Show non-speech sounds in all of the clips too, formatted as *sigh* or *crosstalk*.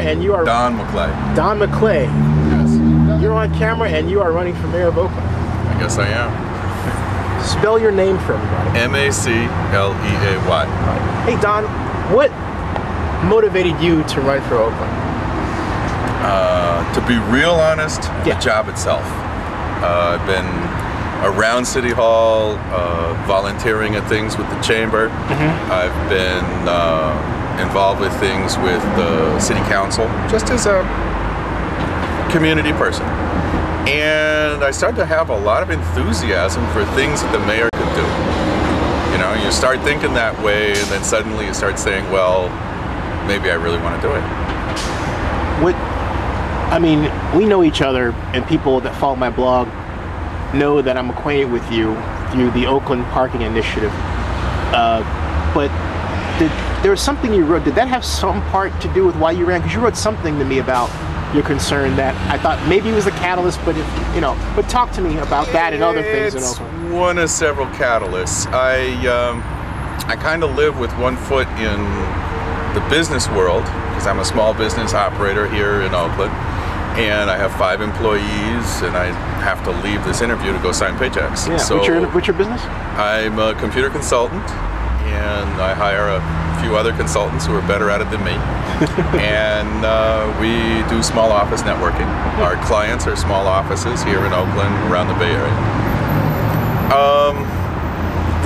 and you are Don MacLeay. Don MacLeay. Yes. You're on camera and you are running for mayor of Oakland. I guess I am. Spell your name for everybody. M A C L E A Y. Hey Don, what motivated you to run for Oakland? Uh, to be real honest, Yeah. the job itself. Uh, I've been around City Hall, uh, volunteering at things with the chamber. I've been uh, involved with things with the city council, just as a community person. And I started to have a lot of enthusiasm for things that the mayor could do. You know, you start thinking that way, and then suddenly you start saying, well, maybe I really want to do it. What I mean, we know each other and people that follow my blog know that I'm acquainted with you through the Oakland Parking Initiative. Uh, but did, there was something you wrote. Did that have some part to do with why you ran? Because you wrote something to me about your concern that I thought maybe it was a catalyst, but if you know, but talk to me about that and other things in It's one of several catalysts. I um, I kind of live with one foot in the business world because I'm a small business operator here in Oakland, and I have five employees, and I have to leave this interview to go sign paychecks. Yeah. So what's your what's your business? I'm a computer consultant, and I hire a few other consultants who are better at it than me. *laughs* and uh, we do small office networking. Our clients are small offices here in Oakland, around the Bay Area. Um,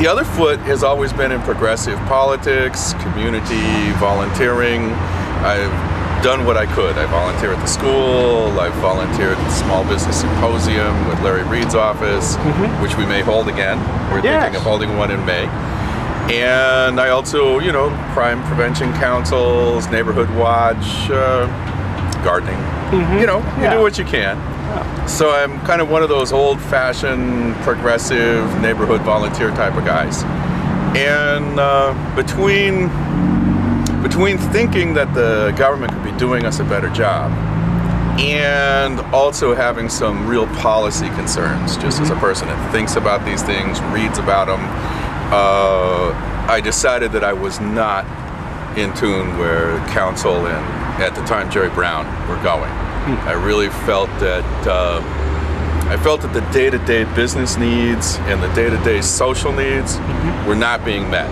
the other foot has always been in progressive politics, community volunteering. I've done what I could. I volunteer at the school. I've volunteered at the Small Business Symposium with Larry Reid's office, which we may hold again. We're Yes. thinking of holding one in May. And I also, you know, crime prevention councils, neighborhood watch, uh, gardening. You know, you Yeah. do what you can. So I'm kind of one of those old-fashioned, progressive neighborhood volunteer type of guys. And uh, between between thinking that the government could be doing us a better job and also having some real policy concerns, just as a person that thinks about these things, reads about them, uh, I decided that I was not in tune where council and at the time Jerry Brown were going. I really felt that uh, I felt that the day-to-day business needs and the day-to-day social needs were not being met.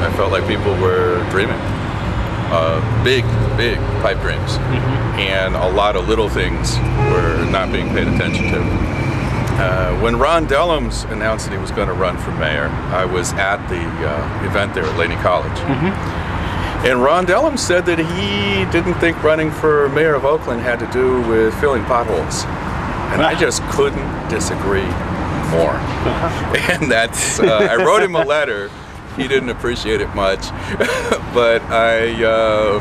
I felt like people were dreaming, uh, big, big pipe dreams, and a lot of little things were not being paid attention to. Uh, when Ron Dellums announced that he was going to run for mayor, I was at the uh, event there at Laney College. And Ron Dellums said that he didn't think running for mayor of Oakland had to do with filling potholes. And I just couldn't disagree more. *laughs* And that's, uh, I wrote him a letter. He didn't appreciate it much. *laughs* but I, uh,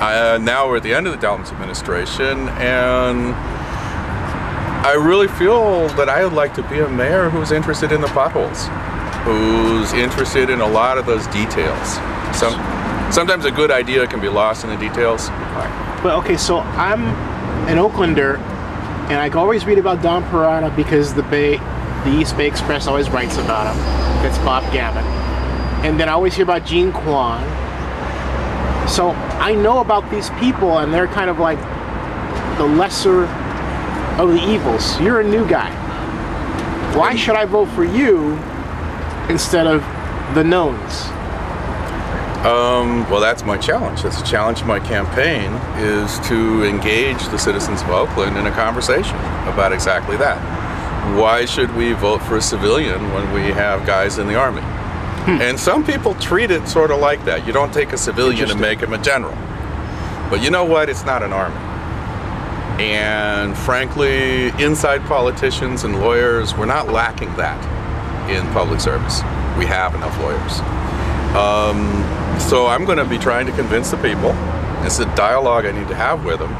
I, now we're at the end of the Dellums administration, and I really feel that I would like to be a mayor who's interested in the potholes, who's interested in a lot of those details. Some, sometimes a good idea can be lost in the details. But okay, so I'm an Oaklander, and I always read about Don Perata because the Bay, the East Bay Express always writes about him. That's Bob Gammon. and then I always hear about Jean Quan. So I know about these people, and they're kind of like the lesser of the evils. You're a new guy. Why should I vote for you instead of the knowns? Um, well, that's my challenge. That's a challenge of my campaign is to engage the citizens of Oakland in a conversation about exactly that. Why should we vote for a civilian when we have guys in the army? And some people treat it sort of like that. You don't take a civilian and make him a general. But you know what? It's not an army. And frankly, inside politicians and lawyers, we're not lacking that in public service. We have enough lawyers. Um, so I'm going to be trying to convince the people, it's a dialogue I need to have with them,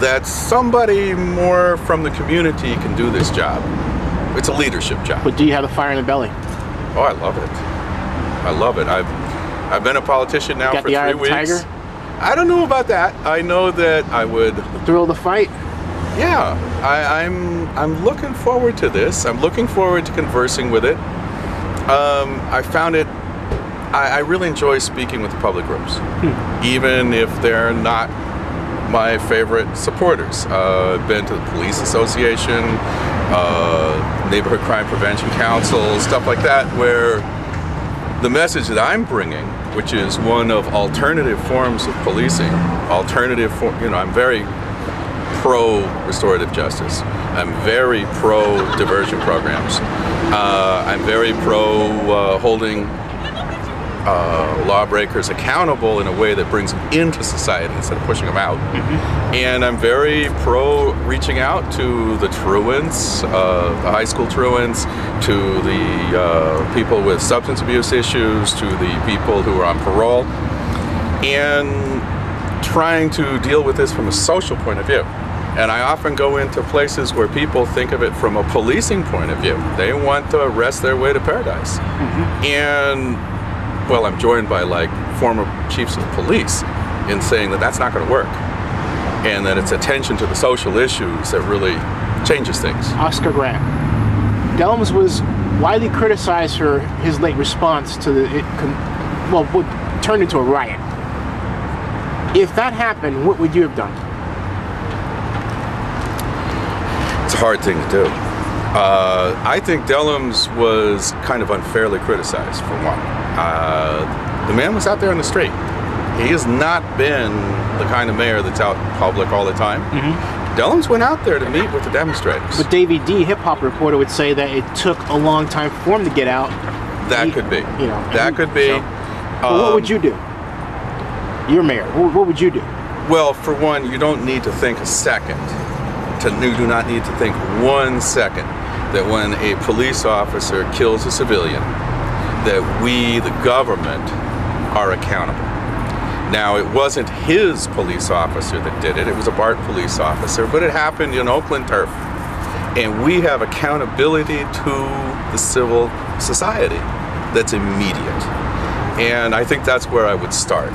that somebody more from the community can do this job. It's a leadership job. But do you have the fire in the belly? Oh, I love it. I love it. I've I've been a politician now for three weeks. tiger? I don't know about that. I know that I would thrill the fight? yeah, I, I'm I'm looking forward to this. I'm looking forward to conversing with it. Um, I found it. I, I really enjoy speaking with the public groups, even if they're not my favorite supporters. Uh, I've been to the Police Association, uh, Neighborhood Crime Prevention Council, stuff like that, where the message that I'm bringing, which is one of alternative forms of policing, alternative, for, you know, I'm very pro restorative justice. I'm very pro diversion programs. Uh, I'm very pro uh, holding uh, lawbreakers accountable in a way that brings them into society instead of pushing them out. Mm-hmm. And I'm very pro reaching out to the truants, uh, the high school truants, to the uh, people with substance abuse issues, to the people who are on parole, and trying to deal with this from a social point of view. And I often go into places where people think of it from a policing point of view. They want to arrest their way to paradise. Mm-hmm. And well, I'm joined by like former chiefs of police in saying that that's not going to work, and that it's attention to the social issues that really changes things. Oscar Grant. Dellums was widely criticized for his late response to the, it, well, what turned into a riot. If that happened, what would you have done? It's a hard thing to do. Uh, I think Dellums was kind of unfairly criticized, for one. Uh, the man was out there on the street. He has not been the kind of mayor that's out public all the time. Mm-hmm. Dellums went out there to meet with the demonstrators. But Davey D, hip hop reporter, would say that it took a long time for him to get out. That he, could be. You know, that could be. So, um, what would um, you do? You're mayor. What, what would you do? Well, for one, you don't need to think a second. To, you do not need to think one second that when a police officer kills a civilian, that we, the government, are accountable. Now, it wasn't his police officer that did it, it was a BART police officer, but it happened in Oakland turf. And we have accountability to the civil society that's immediate. And I think that's where I would start.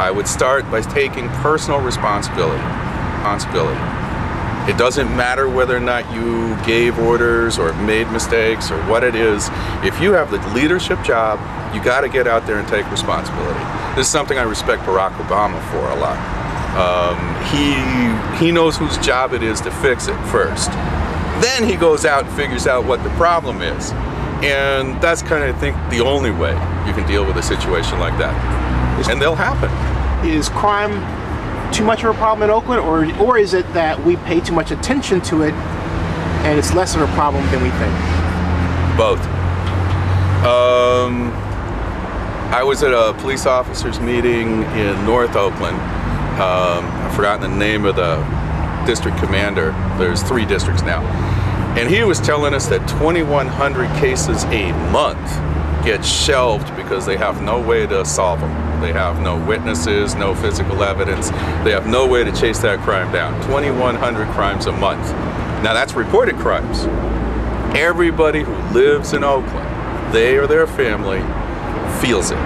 I would start by taking personal responsibility. Responsibility. It doesn't matter whether or not you gave orders or made mistakes or what it is. If you have the leadership job, you got to get out there and take responsibility. This is something I respect Barack Obama for a lot. Um, he he knows whose job it is to fix it first. Then he goes out and figures out what the problem is. And that's kind of, I think, the only way you can deal with a situation like that. And they'll happen. Is crime too much of a problem in Oakland, or or is it that we pay too much attention to it and it's less of a problem than we think? Both. Um, I was at a police officers meeting in North Oakland. Um, I've forgotten the name of the district commander. There's three districts now. And he was telling us that 2,100 cases a month get shelved because they have no way to solve them. They have no witnesses, no physical evidence. They have no way to chase that crime down. 2,100 crimes a month. Now that's reported crimes. Everybody who lives in Oakland, they or their family, feels it.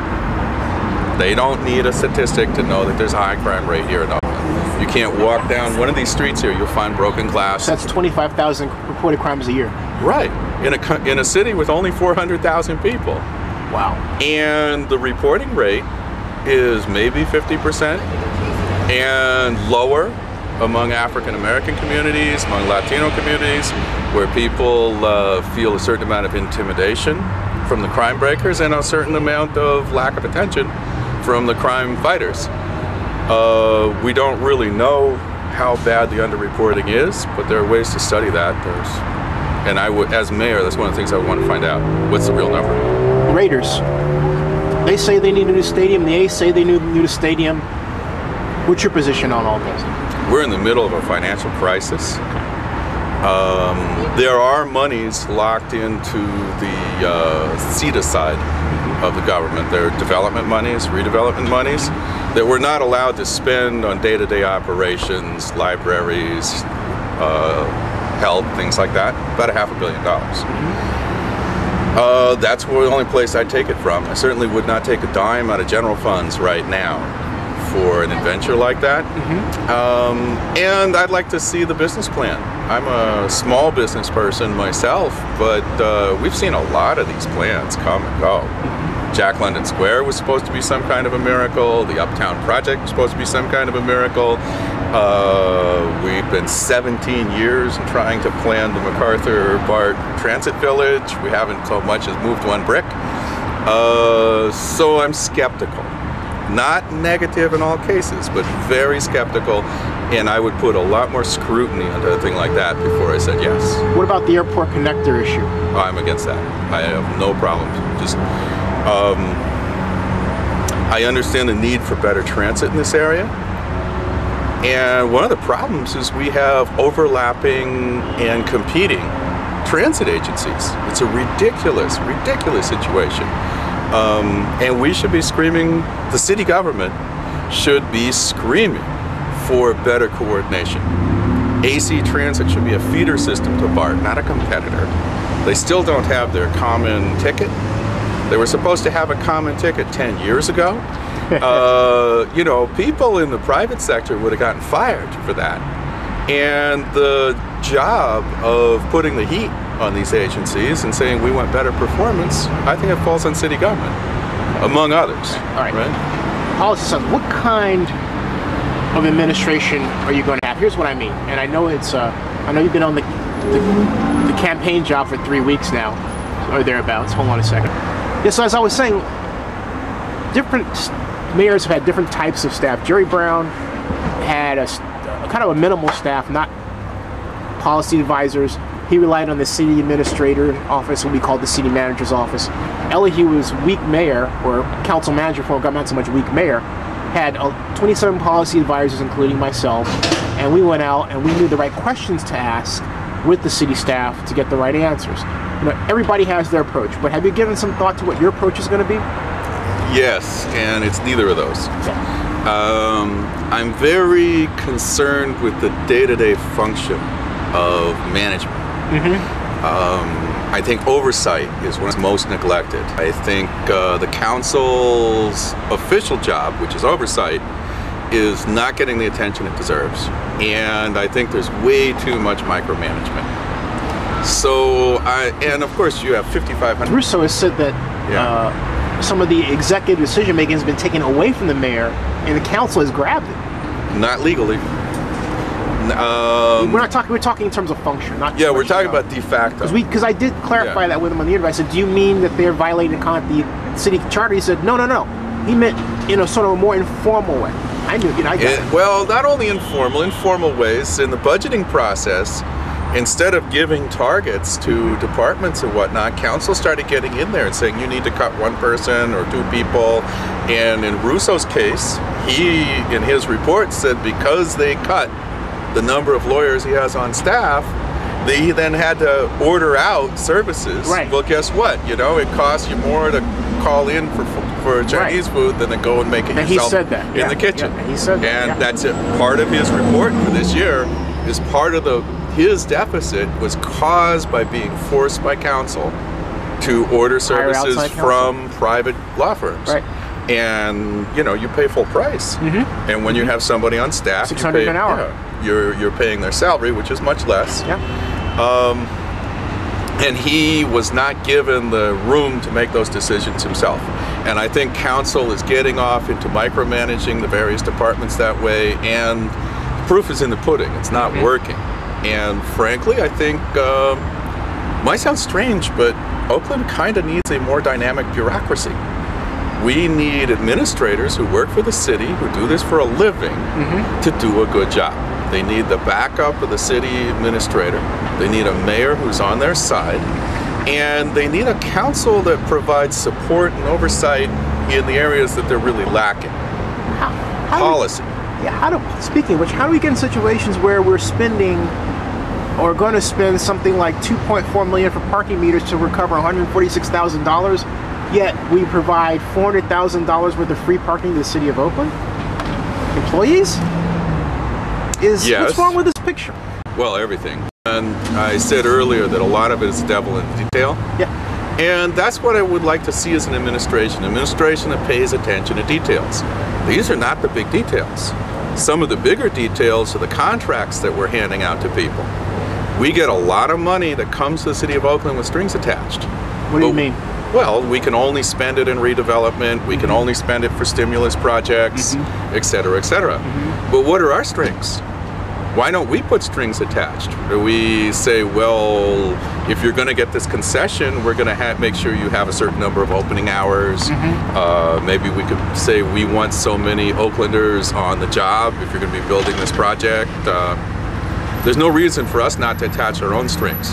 They don't need a statistic to know that there's a high crime rate here in Oakland. You can't walk down one of these streets here, you'll find broken glass. That's 25,000 reported crimes a year. Right in a, in a city with only 400,000 people. Wow. And the reporting rate is maybe 50% and lower among African American communities, among Latino communities, where people uh, feel a certain amount of intimidation from the crime breakers and a certain amount of lack of attention from the crime fighters. Uh, we don't really know how bad the underreporting is, but there are ways to study that. There's and I would, as mayor, that's one of the things I would want to find out. What's the real number? Raiders. They say they need a new stadium. The A's say they need a new stadium. What's your position on all this? We're in the middle of a financial crisis. Um, there are monies locked into the uh, CEDA side of the government. There are development monies, redevelopment monies that we're not allowed to spend on day-to-day operations, libraries, uh, help, things like that, about a half a billion dollars. Uh, that's the only place I'd take it from. I certainly would not take a dime out of general funds right now for an adventure like that. Mm-hmm. Um, and I'd like to see the business plan. I'm a small business person myself, but uh, we've seen a lot of these plans come and go. Jack London Square was supposed to be some kind of a miracle. The Uptown Project was supposed to be some kind of a miracle. Uh, we've been 17 years trying to plan the MacArthur BART Transit Village. We haven't so much as moved one brick. Uh, so I'm skeptical. Not negative in all cases, but very skeptical. And I would put a lot more scrutiny onto a thing like that before I said yes. What about the airport connector issue? I'm against that. I have no problem. Just um, I understand the need for better transit in this area. And one of the problems is we have overlapping and competing transit agencies. It's a ridiculous, ridiculous situation. Um, and we should be screaming, the city government should be screaming for better coordination. AC Transit should be a feeder system to BART, not a competitor. They still don't have their common ticket they were supposed to have a common ticket 10 years ago. *laughs* uh, you know, people in the private sector would have gotten fired for that. And the job of putting the heat on these agencies and saying we want better performance, I think it falls on city government, among others. All right. right? Policy what kind of administration are you going to have? Here's what I mean, and I know it's, uh, I know you've been on the, the, the campaign job for three weeks now, or thereabouts. Hold on a second. Yeah, so as I was saying, different mayors have had different types of staff. Jerry Brown had a, a kind of a minimal staff, not policy advisors. He relied on the city administrator office, what we call the city manager's office. Elihu was weak mayor, or council manager for not so much weak mayor, had uh, 27 policy advisors, including myself, and we went out and we knew the right questions to ask with the city staff to get the right answers. You know, everybody has their approach, but have you given some thought to what your approach is going to be? Yes, and it's neither of those. Um, I'm very concerned with the day-to-day function of management. Mm-hmm. Um, I think oversight is one what's most neglected. I think uh, the council's official job, which is oversight, is not getting the attention it deserves. And I think there's way too much micromanagement. So, I, and of course, you have 5,500. Russo has said that yeah. uh, some of the executive decision making has been taken away from the mayor, and the council has grabbed it. Not legally. Um, we're not talking. We're talking in terms of function, not. Yeah, we're talking about de facto. Because we, because I did clarify yeah. that with him on the interview. I said, "Do you mean that they're violating the city charter?" He said, "No, no, no. He meant in a sort of a more informal way." I knew. You know, I got it, it. Well, not only informal, informal ways in the budgeting process instead of giving targets to departments and whatnot, council started getting in there and saying you need to cut one person or two people. And in Russo's case, he, in his report, said because they cut the number of lawyers he has on staff, they then had to order out services. Right. Well, guess what? You know, it costs you more to call in for for Chinese right. food than to go and make it and yourself he said that. in yeah. the kitchen. Yeah, he said that. And yeah. that's it. Part of his report for this year is part of the his deficit was caused by being forced by council to order services from private law firms. Right. And you know you pay full price, mm-hmm. and when you have somebody on staff, six hundred an hour, yeah, you're you're paying their salary, which is much less. Yeah. Um, and he was not given the room to make those decisions himself. And I think council is getting off into micromanaging the various departments that way, and proof is in the pudding. It's not mm-hmm. working. And frankly, I think uh, might sound strange, but Oakland kind of needs a more dynamic bureaucracy. We need administrators who work for the city, who do this for a living, mm-hmm. to do a good job. They need the backup of the city administrator. They need a mayor who's on their side. And they need a council that provides support and oversight in the areas that they're really lacking. How, how Policy. How do, speaking of which, how do we get in situations where we're spending or going to spend something like 2.4 million for parking meters to recover $146,000, yet we provide $400,000 worth of free parking to the city of Oakland? Employees? Is yes. what's wrong with this picture? Well, everything. And I said earlier that a lot of it is devil in detail. Yeah. And that's what I would like to see as an administration. Administration that pays attention to details. These are not the big details. Some of the bigger details are the contracts that we're handing out to people. We get a lot of money that comes to the city of Oakland with strings attached. What do you mean? well, we can only spend it in redevelopment, we can mm-hmm. only spend it for stimulus projects, mm-hmm. et cetera, et cetera. Mm-hmm. But what are our strengths? Why don't we put strings attached? We say, well, if you're going to get this concession, we're going to ha- make sure you have a certain number of opening hours. Uh, maybe we could say we want so many Oaklanders on the job if you're going to be building this project. Uh, there's no reason for us not to attach our own strings.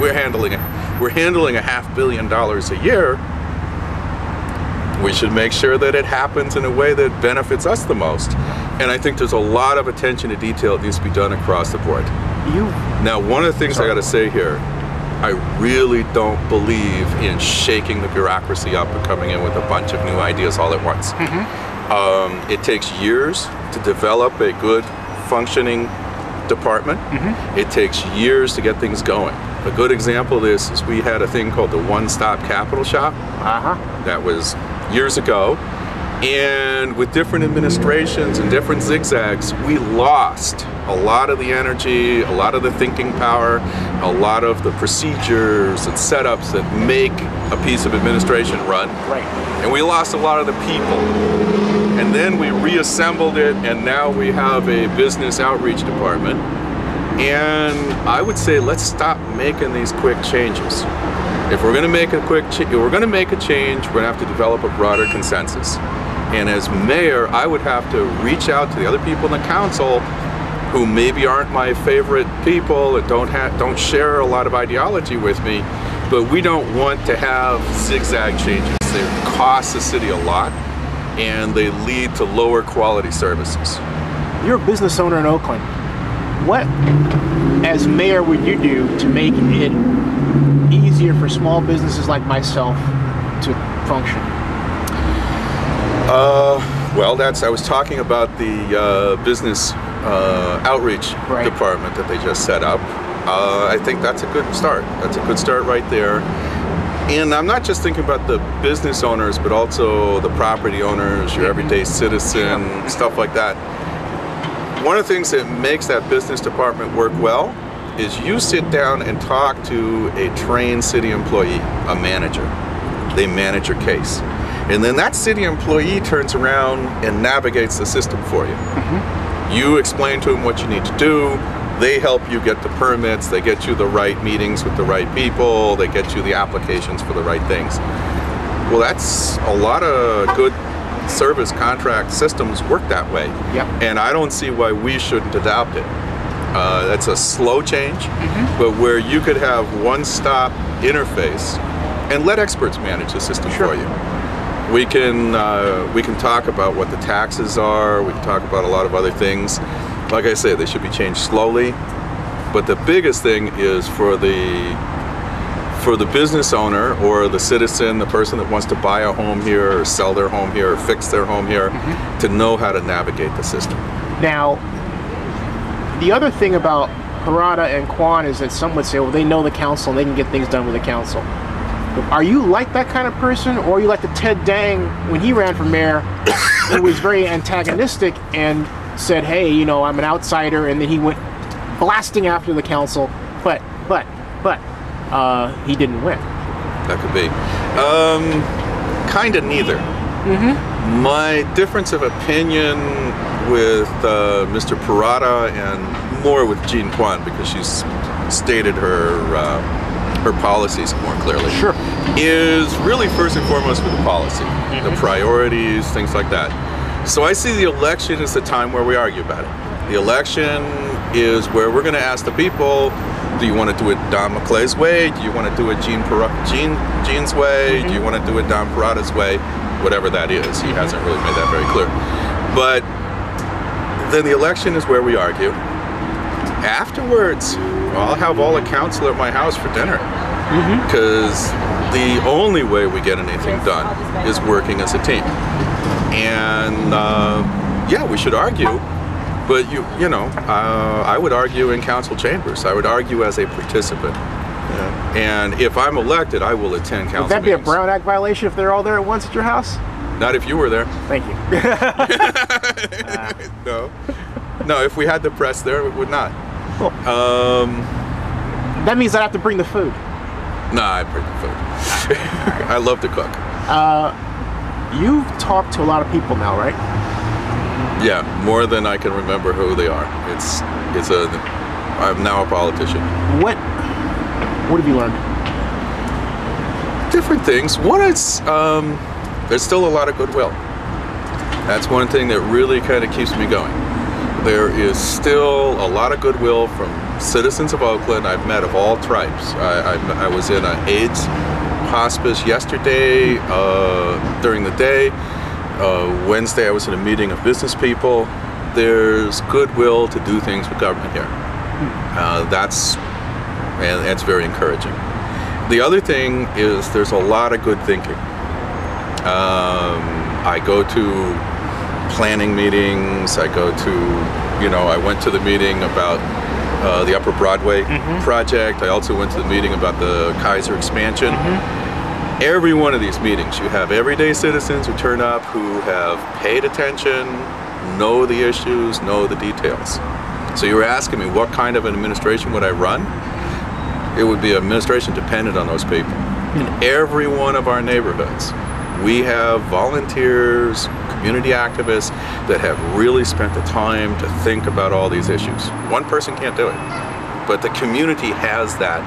We're handling it. We're handling a half billion dollars a year. We should make sure that it happens in a way that benefits us the most. And I think there's a lot of attention to detail that needs to be done across the board. You Now, one of the things I got to say here, I really don't believe in shaking the bureaucracy up and coming in with a bunch of new ideas all at once. Um, it takes years to develop a good functioning department. It takes years to get things going. A good example of this is we had a thing called the One Stop Capital Shop uh-huh. that was years ago. And with different administrations and different zigzags, we lost a lot of the energy, a lot of the thinking power, a lot of the procedures and setups that make a piece of administration run. Right. And we lost a lot of the people. And then we reassembled it, and now we have a business outreach department. And I would say let's stop making these quick changes. If we're going to make a quick, we're going to make a change, we're going to have to develop a broader consensus. And as mayor, I would have to reach out to the other people in the council who maybe aren't my favorite people and don't have don't share a lot of ideology with me, but we don't want to have zigzag changes. They cost the city a lot and they lead to lower quality services. You're a business owner in Oakland. What, as mayor, would you do to make it easier for small businesses like myself to function? Uh, well, that's I was talking about the uh, business uh, outreach Right. department that they just set up. Uh, I think that's a good start. That's a good start right there. And I'm not just thinking about the business owners, but also the property owners, your everyday citizen, *laughs* stuff like that. One of the things that makes that business department work well is you sit down and talk to a trained city employee, a manager. They manage your case. And then that city employee turns around and navigates the system for you. You explain to them what you need to do. They help you get the permits. They get you the right meetings with the right people. They get you the applications for the right things. Well, that's a lot of good service contract systems work that way. Yep. And I don't see why we shouldn't adopt it. Uh, that's a slow change, but where you could have one stop interface and let experts manage the system Sure. for you. We can uh, we can talk about what the taxes are. We can talk about a lot of other things. Like I say, they should be changed slowly. But the biggest thing is for the for the business owner or the citizen, the person that wants to buy a home here or sell their home here or fix their home here, to know how to navigate the system. Now, the other thing about Perata and Quan is that some would say, well, they know the council and they can get things done with the council. Are you like that kind of person, or are you like the Ted Dang when he ran for mayor, who was very antagonistic and said, "Hey, you know, I'm an outsider," and then he went blasting after the council, but, but, but, uh, he didn't win. That could be. Um, kind of neither. My difference of opinion with uh, Mr. Perata and more with Jean Quan because she's stated her uh, her policies more clearly. Sure. Is really first and foremost with the policy, the mm-hmm. priorities, things like that. So I see the election as the time where we argue about it. The election is where we're going to ask the people, do you want to do it Don MacLeay's way? Do you want to do it Gene Par- Gene Gene's way? Do you mm-hmm. want to do it Don Perata's way? Whatever that is, he hasn't mm-hmm. really made that very clear. But then the election is where we argue. Afterwards, I'll have all the council at my house for dinner because the only way we get anything done is working as a team. And uh, yeah, we should argue, but you you know, uh, I would argue in council chambers. I would argue as a participant. And if I'm elected, I will attend council. Would that be a. Brown Act violation if they're all there at once at your house? Not if you were there. Thank you. *laughs* *laughs* No. No, if we had the press there, it would not. Cool. Um, that means I have to bring the food. Nah, I bring the food. *laughs* I love to cook. You've talked to a lot of people now, right? Yeah, more than I can remember who they are. It's it's a. I'm now a politician. What What have you learned? different things. One is um, there's still a lot of goodwill. That's one thing that really kind of keeps me going. There is still a lot of goodwill from citizens of Oakland. I've met of all tribes. I, I, I was in an AIDS hospice yesterday uh, during the day. Uh, Wednesday, I was in a meeting of business people. There's goodwill to do things with government here. Uh, that's and that's very encouraging. The other thing is there's a lot of good thinking. Um, I go to planning meetings. I go to, you know, I went to the meeting about uh, the Upper Broadway mm-hmm. project. I also went to the meeting about the Kaiser expansion. Mm-hmm. Every one of these meetings, you have everyday citizens who turn up who have paid attention, know the issues, know the details. So you were asking me what kind of an administration would I run? It would be administration dependent on those people. Mm-hmm. In every one of our neighborhoods, we have volunteers, community activists that have really spent the time to think about all these issues. One person can't do it, but the community has that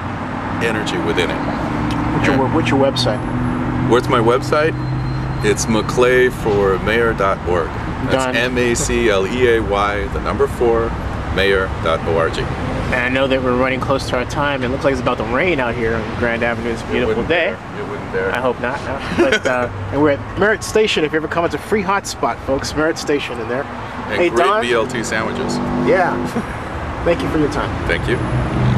energy within it. What's your What's your website? Where's my website? It's. Done. That's M A C L E A Y, the number four, mayor.org. And I know that we're running close to our time. It looks like it's about to rain out here on Grand Avenue. It's a beautiful day. It wouldn't dare. I hope not. No. *laughs* But uh, and we're at Merritt Station. If you ever come, it's a free hotspot, folks. Merritt Station in there. And hey, great Don. BLT sandwiches. Yeah. *laughs* Thank you for your time. Thank you.